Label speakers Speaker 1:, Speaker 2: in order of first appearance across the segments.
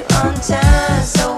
Speaker 1: you on time, so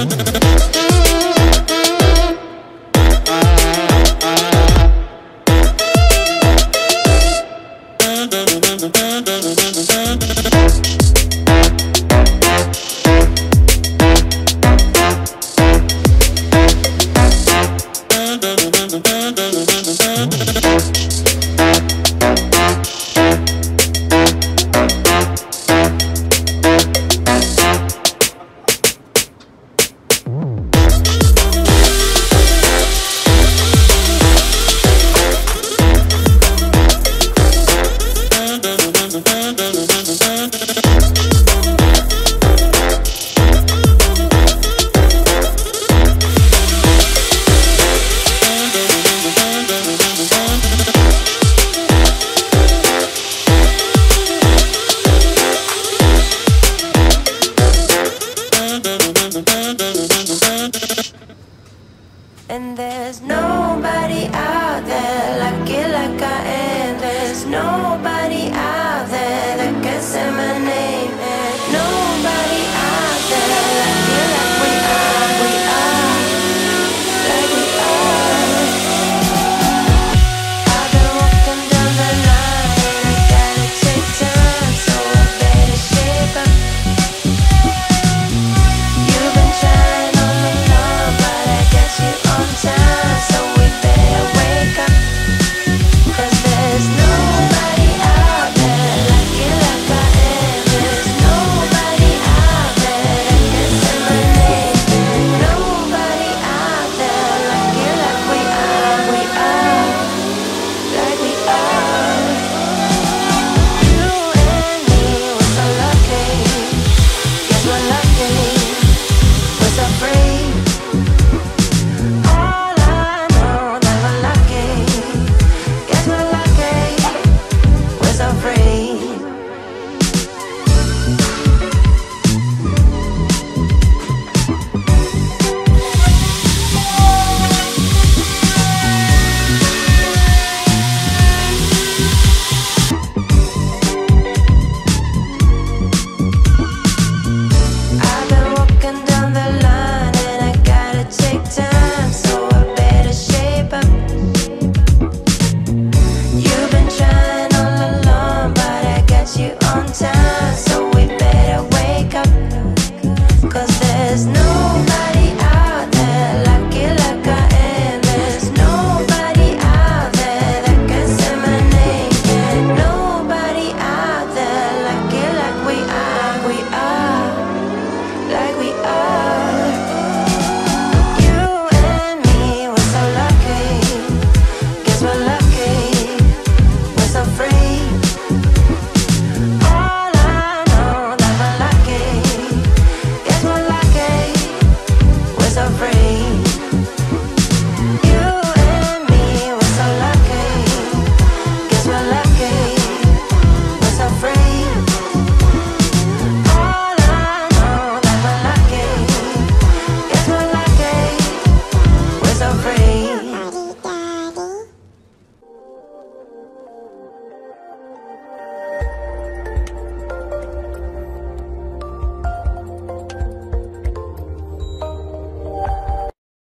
Speaker 1: Ooh. You